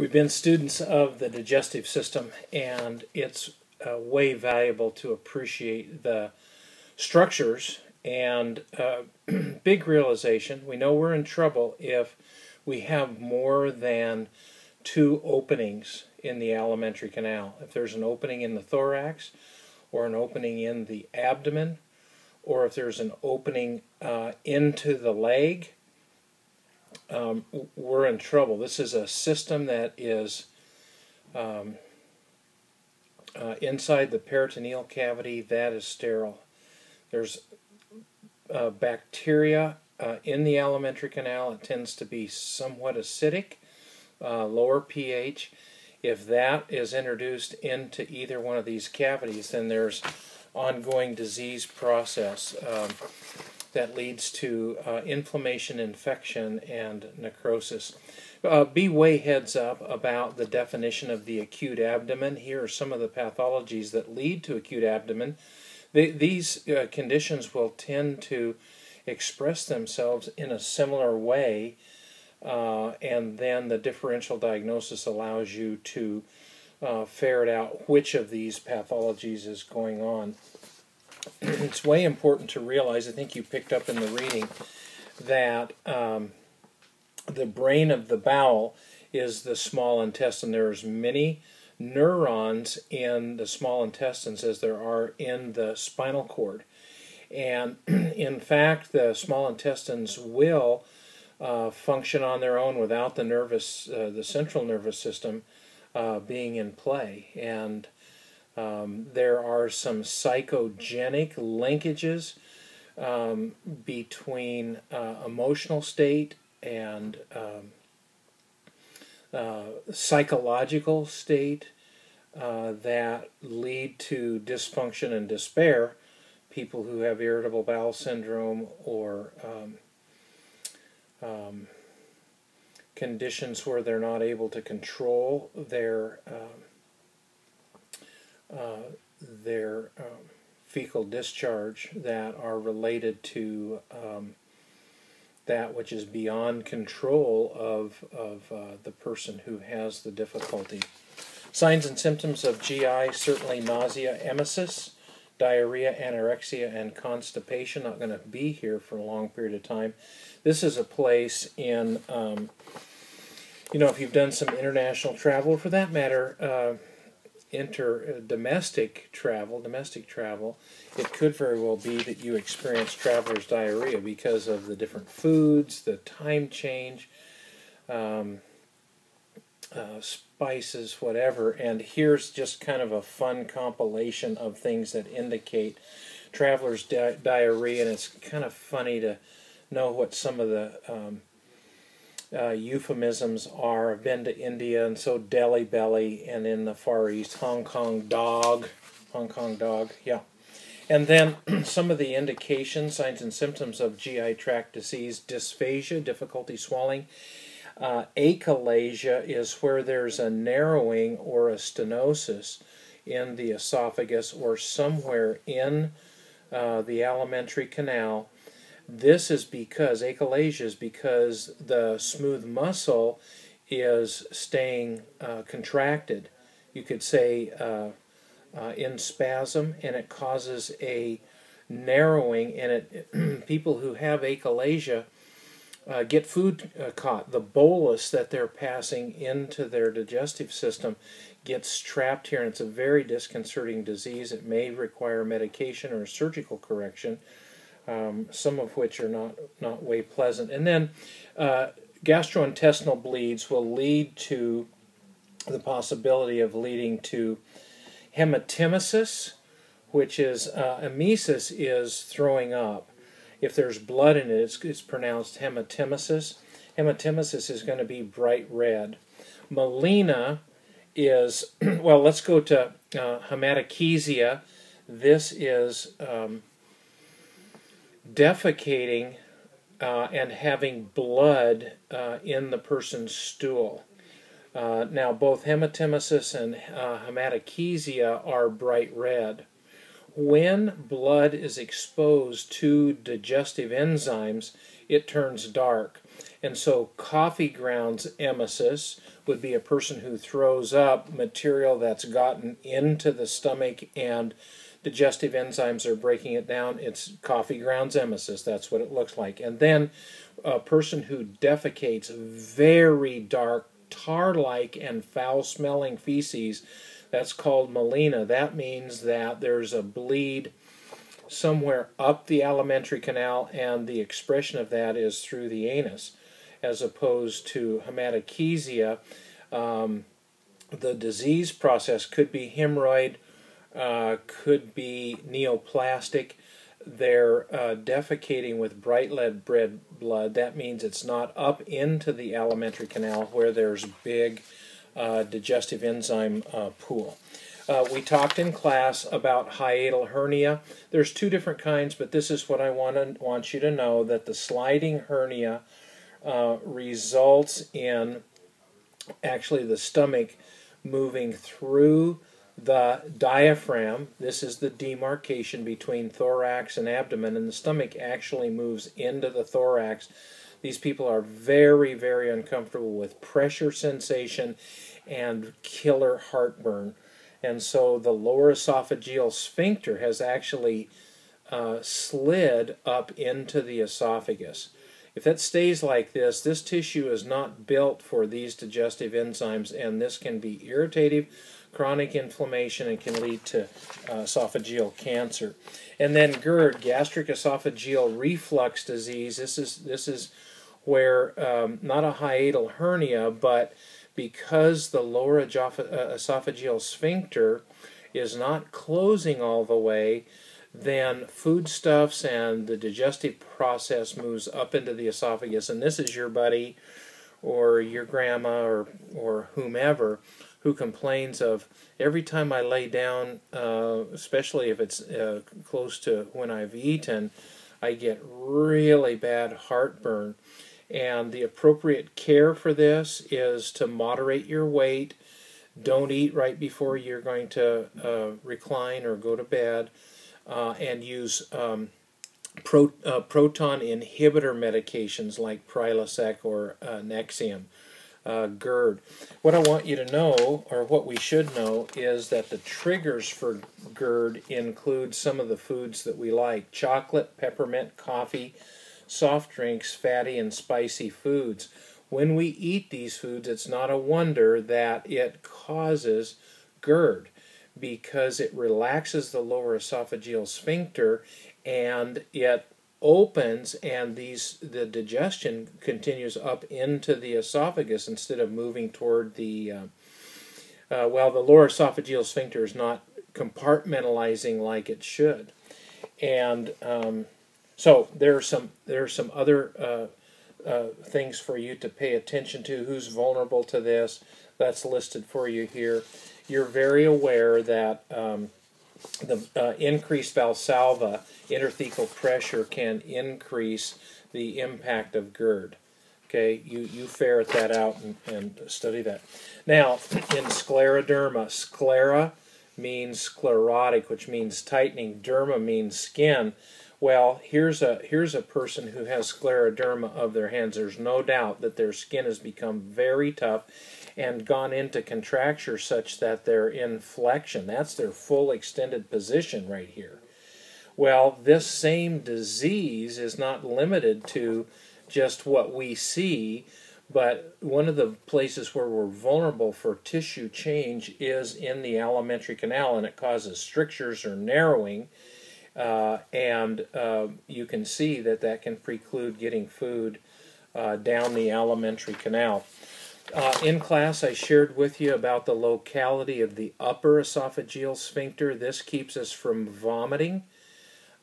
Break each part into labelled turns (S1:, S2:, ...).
S1: We've been students of the digestive system, and it's uh, way valuable to appreciate the structures and uh, big realization. We know we're in trouble if we have more than two openings in the alimentary canal. If there's an opening in the thorax, or an opening in the abdomen, or if there's an opening uh, into the leg, um, we're in trouble. This is a system that is um, uh, inside the peritoneal cavity that is sterile. There's uh, bacteria uh, in the alimentary canal. It tends to be somewhat acidic, uh, lower pH. If that is introduced into either one of these cavities, then there's ongoing disease process. Um, that leads to uh, inflammation, infection, and necrosis. Uh, be way heads up about the definition of the acute abdomen. Here are some of the pathologies that lead to acute abdomen. These uh, conditions will tend to express themselves in a similar way, uh, and then the differential diagnosis allows you to uh, ferret out which of these pathologies is going on. it's way important to realize, I think you picked up in the reading, that um, the brain of the bowel is the small intestine. There's many neurons in the small intestines as there are in the spinal cord. And in fact, the small intestines will uh, function on their own without the nervous, uh, the central nervous system uh, being in play. And um, there are some psychogenic linkages um, between uh, emotional state and um, uh, psychological state uh, that lead to dysfunction and despair. People who have irritable bowel syndrome or um, um, conditions where they're not able to control their um, their um, fecal discharge that are related to um, that which is beyond control of, of uh, the person who has the difficulty. Signs and symptoms of GI certainly nausea, emesis, diarrhea, anorexia, and constipation. Not going to be here for a long period of time. This is a place in, um, you know, if you've done some international travel, for that matter, uh, inter uh, domestic travel, domestic travel, it could very well be that you experience traveler's diarrhea because of the different foods, the time change, um, uh, spices, whatever. And here's just kind of a fun compilation of things that indicate traveler's di diarrhea, and it's kind of funny to know what some of the um, uh, euphemisms are. I've been to India, and so Delhi belly, and in the Far East, Hong Kong dog. Hong Kong dog, yeah. And then some of the indications, signs, and symptoms of GI tract disease dysphagia, difficulty swallowing. Uh, achalasia is where there's a narrowing or a stenosis in the esophagus or somewhere in uh, the alimentary canal this is because, achalasia is because the smooth muscle is staying uh, contracted. You could say uh, uh, in spasm, and it causes a narrowing. And it people who have achalasia uh, get food uh, caught. The bolus that they're passing into their digestive system gets trapped here, and it's a very disconcerting disease. It may require medication or surgical correction um, some of which are not, not way pleasant. And then uh, gastrointestinal bleeds will lead to the possibility of leading to hematemesis, which is uh, emesis is throwing up. If there's blood in it, it's, it's pronounced hematemesis. Hematemesis is going to be bright red. Melena is, well, let's go to uh, hematochezia. This is um, defecating uh, and having blood uh, in the person's stool. Uh, now, both hematemesis and uh, hematochezia are bright red. When blood is exposed to digestive enzymes, it turns dark. And so, coffee grounds emesis would be a person who throws up material that's gotten into the stomach and digestive enzymes are breaking it down. It's coffee grounds emesis. That's what it looks like. And then a person who defecates very dark, tar like, and foul smelling feces, that's called melena. That means that there's a bleed somewhere up the alimentary canal, and the expression of that is through the anus, as opposed to hematochezia. Um, the disease process could be hemorrhoid, uh, could be neoplastic. They're uh, defecating with bright red blood. That means it's not up into the alimentary canal where there's big uh, digestive enzyme uh, pool. Uh, we talked in class about hiatal hernia. There's two different kinds, but this is what I want to want you to know that the sliding hernia results in actually the stomach moving through the diaphragm. This is the demarcation between thorax and abdomen, and the stomach actually moves into the thorax. These people are very, very uncomfortable with pressure sensation and killer heartburn. And so the lower esophageal sphincter has actually uh, slid up into the esophagus. If that stays like this, this tissue is not built for these digestive enzymes, and this can be irritative, chronic inflammation, and can lead to uh, esophageal cancer. And then GERD, gastric esophageal reflux disease. This is this is where um, not a hiatal hernia, but because the lower uh, esophageal sphincter is not closing all the way, then foodstuffs and the digestive process moves up into the esophagus. And this is your buddy or your grandma or, or whomever who complains of every time I lay down, uh, especially if it's uh, close to when I've eaten, I get really bad heartburn. And the appropriate care for this is to moderate your weight. Don't eat right before you're going to uh, recline or go to bed uh, and use um, pro, uh, proton inhibitor medications like Prilosec or uh, Nexium. Uh, GERD. What I want you to know, or what we should know, is that the triggers for GERD include some of the foods that we like chocolate, peppermint, coffee, soft drinks, fatty and spicy foods. When we eat these foods, it's not a wonder that it causes GERD because it relaxes the lower esophageal sphincter and it opens and these the digestion continues up into the esophagus instead of moving toward the uh, uh, well the lower esophageal sphincter is not compartmentalizing like it should. And um, so there are some there are some other uh, uh things for you to pay attention to who's vulnerable to this that's listed for you here you're very aware that um, the uh, increased valsalva interthecal pressure can increase the impact of GERD. Okay, you, you ferret that out and, and study that. Now, in scleroderma, sclera means sclerotic, which means tightening. Derma means skin. Well, here's a here's a person who has scleroderma of their hands. There's no doubt that their skin has become very tough and gone into contracture such that they're in flexion. That's their full extended position right here. Well, this same disease is not limited to just what we see, but one of the places where we're vulnerable for tissue change is in the alimentary canal, and it causes strictures or narrowing. Uh, and uh, you can see that that can preclude getting food uh, down the alimentary canal. Uh, in class, I shared with you about the locality of the upper esophageal sphincter. This keeps us from vomiting.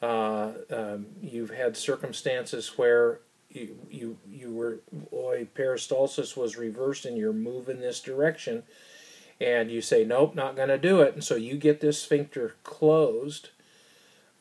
S1: Uh, um, you've had circumstances where you, you, you were, boy, peristalsis was reversed and you're moving this direction. And you say, nope, not going to do it. And so you get this sphincter closed.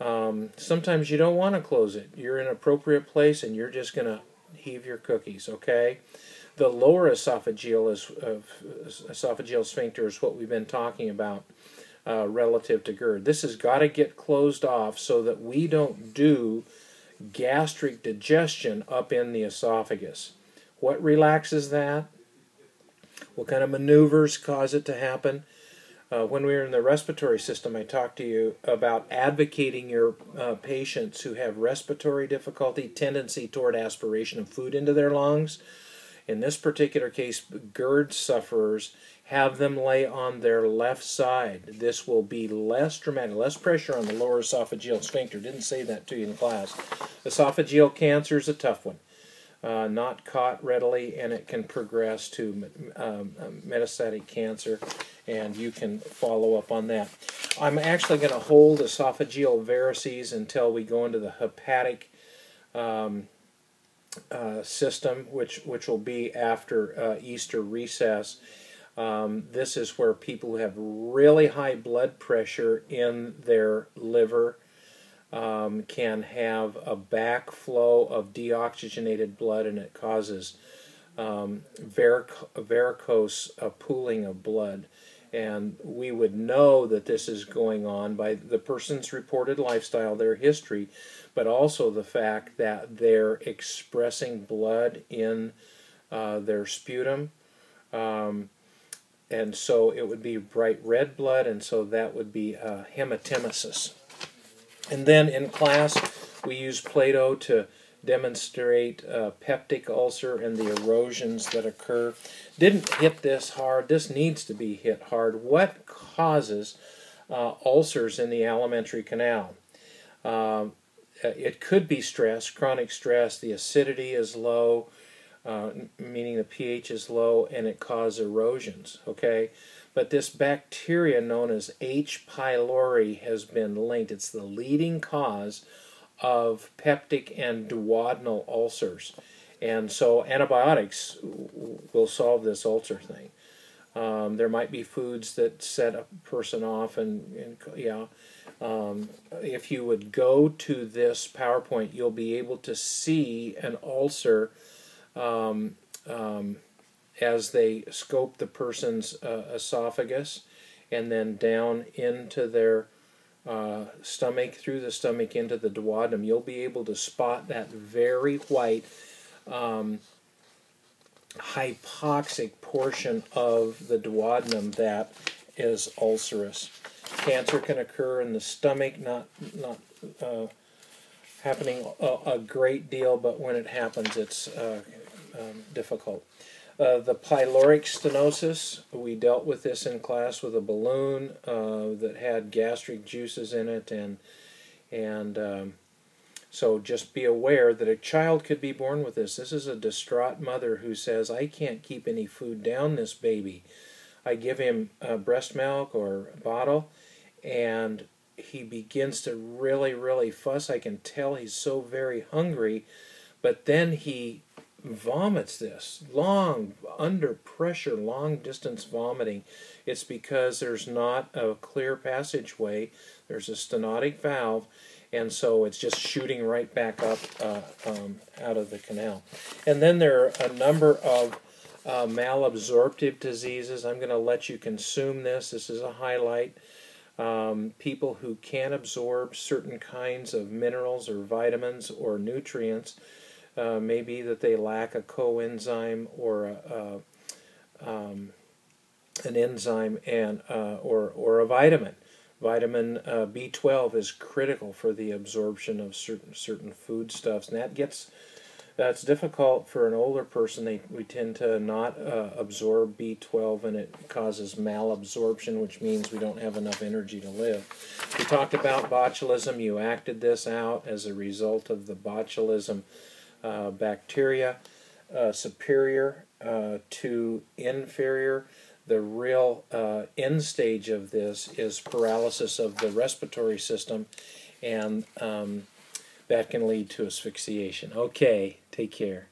S1: Um, sometimes you don't want to close it. You're in an appropriate place and you're just going to heave your cookies, okay? The lower esophageal is uh, esophageal sphincter is what we've been talking about uh, relative to GERD. This has got to get closed off so that we don't do gastric digestion up in the esophagus. What relaxes that? What kind of maneuvers cause it to happen? Uh, when we were in the respiratory system, I talked to you about advocating your uh, patients who have respiratory difficulty, tendency toward aspiration of food into their lungs. In this particular case, GERD sufferers have them lay on their left side. This will be less dramatic, less pressure on the lower esophageal sphincter. Didn't say that to you in class. Esophageal cancer is a tough one. Uh, not caught readily, and it can progress to um, metastatic cancer, and you can follow up on that. I'm actually going to hold esophageal varices until we go into the hepatic um, uh, system, which which will be after uh, Easter recess. Um, this is where people who have really high blood pressure in their liver um, can have a backflow of deoxygenated blood, and it causes um, varic- varicose uh, pooling of blood. And we would know that this is going on by the person's reported lifestyle, their history, but also the fact that they're expressing blood in uh, their sputum. Um, and so it would be bright red blood, and so that would be uh, hematemesis. And then in class, we use Play-Doh to demonstrate uh, peptic ulcer and the erosions that occur. Didn't hit this hard. This needs to be hit hard. What causes uh, ulcers in the alimentary canal? Uh, it could be stress, chronic stress. The acidity is low, uh, meaning the pH is low, and it causes erosions. Okay, but this bacteria known as H. pylori has been linked. It's the leading cause of peptic and duodenal ulcers. And so antibiotics will solve this ulcer thing. Um, there might be foods that set a person off, and, and yeah. Um, if you would go to this PowerPoint, you'll be able to see an ulcer um, um as they scope the person's uh, esophagus and then down into their uh, stomach, through the stomach into the duodenum, you'll be able to spot that very white um, hypoxic portion of the duodenum that is ulcerous. Cancer can occur in the stomach, not not uh, happening a, a, great deal, but when it happens, it's uh, um, difficult. Uh, the pyloric stenosis, we dealt with this in class with a balloon uh, that had gastric juices in it, and and um, so just be aware that a child could be born with this. This is a distraught mother who says, "I can't keep any food down this baby." I give him uh, breast milk or a bottle, and he begins to really, really fuss. I can tell he's so very hungry, but then he vomits this. Long under pressure long distance vomiting. It's because there's not a clear passageway. There's a stenotic valve and so it's just shooting right back up uh, um, out of the canal. And then there are a number of uh, malabsorptive diseases. I'm going to let you consume this. This is a highlight. Um, people who can't absorb certain kinds of minerals or vitamins or nutrients uh, maybe that they lack a coenzyme or a, a, um, an enzyme and uh, or or a vitamin. Vitamin uh, B12 is critical for the absorption of certain certain foodstuffs, and that gets that's difficult for an older person. They we tend to not uh, absorb B12, and it causes malabsorption, which means we don't have enough energy to live. We talked about botulism. You acted this out as a result of the botulism uh, bacteria uh, superior uh, to inferior. The real uh, end stage of this is paralysis of the respiratory system, and um, that can lead to asphyxiation. Okay, take care.